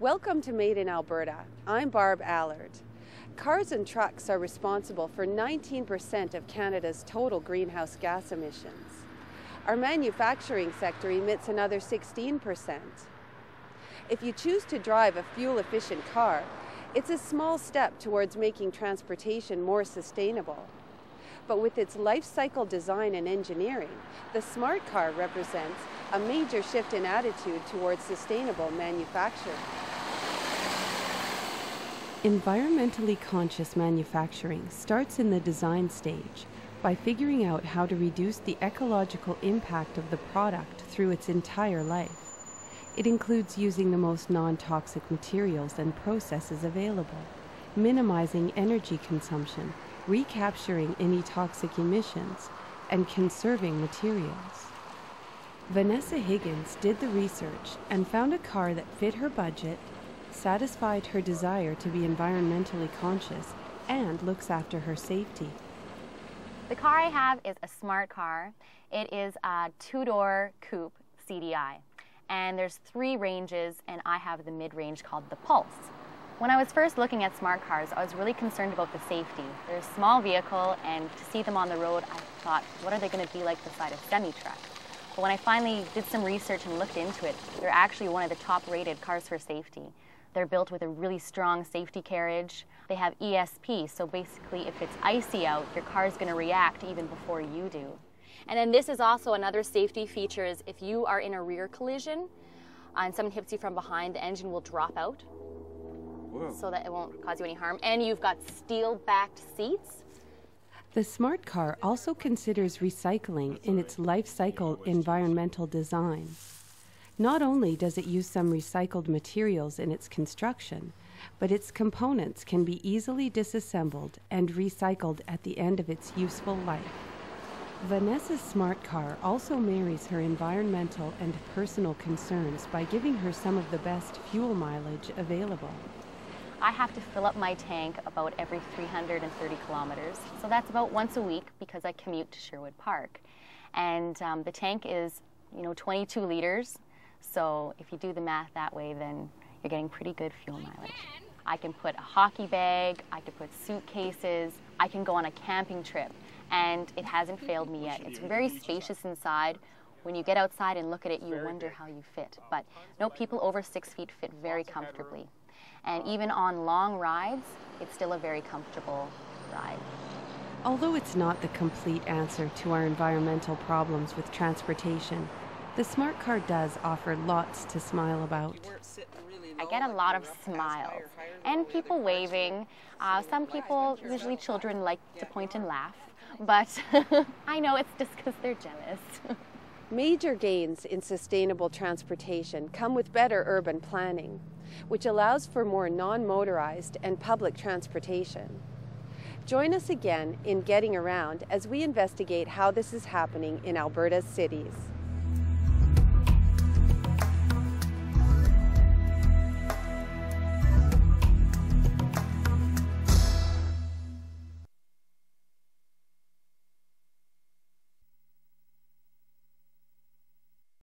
Welcome to Made in Alberta. I'm Barb Allard. Cars and trucks are responsible for 19% of Canada's total greenhouse gas emissions. Our manufacturing sector emits another 16%. If you choose to drive a fuel efficient car, it's a small step towards making transportation more sustainable. But with its life cycle design and engineering, the smart car represents a major shift in attitude towards sustainable manufacturing. Environmentally conscious manufacturing starts in the design stage by figuring out how to reduce the ecological impact of the product through its entire life. It includes using the most non toxic materials and processes available, minimizing energy consumption, recapturing any toxic emissions, and conserving materials. Vanessa Higgins did the research and found a car that fit her budget, satisfied her desire to be environmentally conscious, and looks after her safety. The car I have is a smart car. It is a two-door coupe CDI. And there's three ranges, and I have the mid-range called the Pulse. When I was first looking at smart cars, I was really concerned about the safety. They're a small vehicle, and to see them on the road, I thought, what are they going to be like beside a semi-truck? But when I finally did some research and looked into it, they're actually one of the top-rated cars for safety. They're built with a really strong safety carriage. They have ESP, so basically if it's icy out, your car is going to react even before you do. And then this is also another safety feature is if you are in a rear collision uh, and someone hits you from behind, the engine will drop out Whoa. so that it won't cause you any harm. And you've got steel-backed seats. The smart car also considers recycling in its life cycle environmental design. Not only does it use some recycled materials in its construction, but its components can be easily disassembled and recycled at the end of its useful life. Vanessa's smart car also marries her environmental and personal concerns by giving her some of the best fuel mileage available. I have to fill up my tank about every 330 kilometers. So that's about once a week because I commute to Sherwood Park. And um, the tank is, you know, 22 liters. So if you do the math that way, then you're getting pretty good fuel mileage. I can put a hockey bag, I can put suitcases, I can go on a camping trip, and it hasn't failed me yet. It's very spacious inside. When you get outside and look at it, you wonder how you fit. But no, people over six feet fit very comfortably. And even on long rides, it's still a very comfortable ride. Although it's not the complete answer to our environmental problems with transportation, the smart car does offer lots to smile about. I get a lot of smiles and people waving. Uh, some people, usually children, like to point and laugh, but I know it's just because they're jealous. Major gains in sustainable transportation come with better urban planning, which allows for more non motorized and public transportation. Join us again in Getting Around as we investigate how this is happening in Alberta's cities.